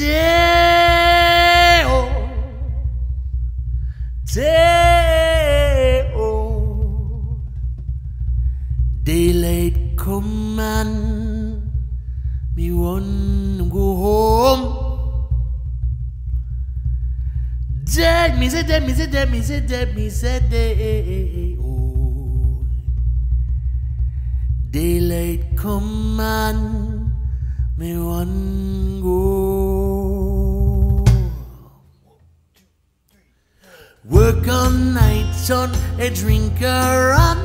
Day-o, Day-o, daylight come and me want to go home. Dead, me say dead, me say dead, me say dead, me say dead. Oh, daylight come and me want go. Work all night on a drink a rum.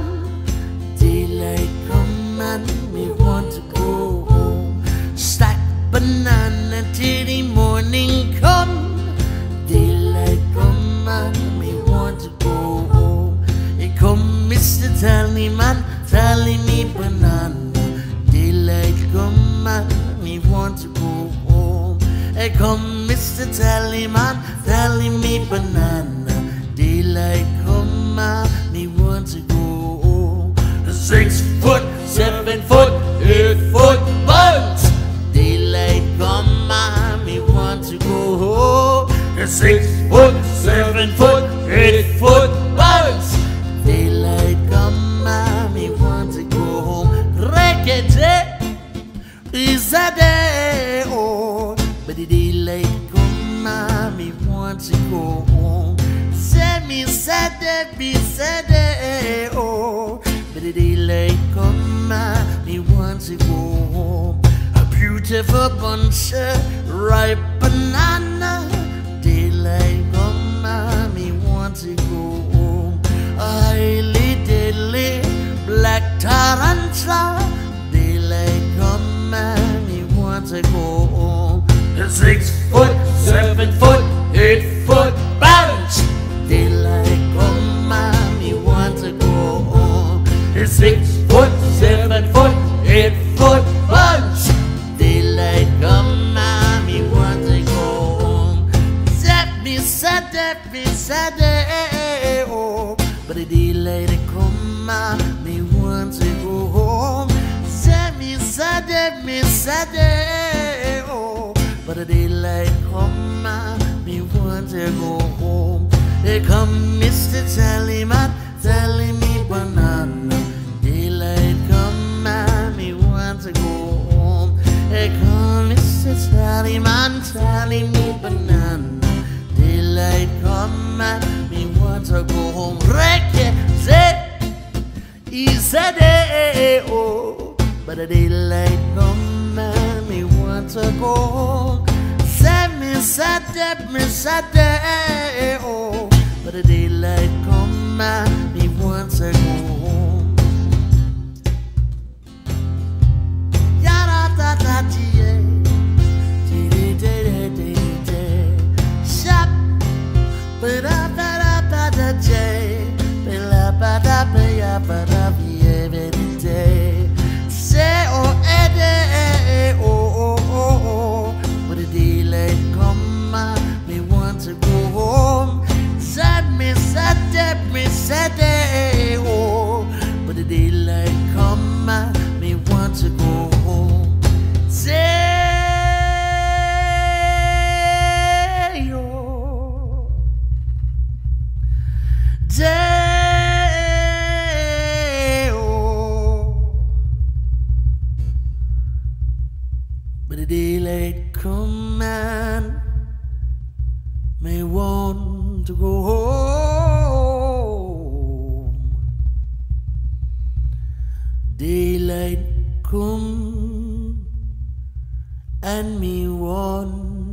Daylight come and me want to go home. Stack banana till the morning come. Daylight come and me want to go home. It come Mr. Tallyman, tally me banana. Daylight come and me want to go home. It come Mr. Tallyman, tally me banana. Daylight come and me want to go. Six foot, seven foot, eight foot bugs. Daylight come me want to go. Six foot, seven foot, eight foot bugs. Daylight come and me want to go home. Rekete is a day, oh, but the daylight come and me want to go home. Me sad, be sad, oh, but the daylight come me want to go home. A beautiful bunch of ripe banana. Daylight come me want to go home. A highly black tarantula. Daylight come me want to go home. Six foot, seven foot, eight A six foot, seven foot, eight foot bunch. Daylight come me want to go home. Set me sad, me sad, oh. But the daylight come me want to go home. Set me sad, me sad, oh. But the daylight come me want to go home. Here come Mr. Tallyman, Tallyman, telling me banana. Daylight come and me want to go home. Reggae, is a day, oh. But the daylight come and me want to go home. Say me sad, me sad, oh. But the daylight come and me want to go home. But the daylight come and may want to go home. Daylight come and me want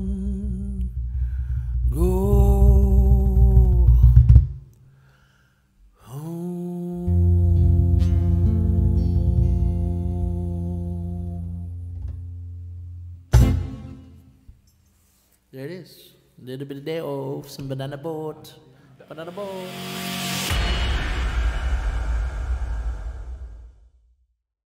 it is. A little bit of day off, some banana boat. Banana boat.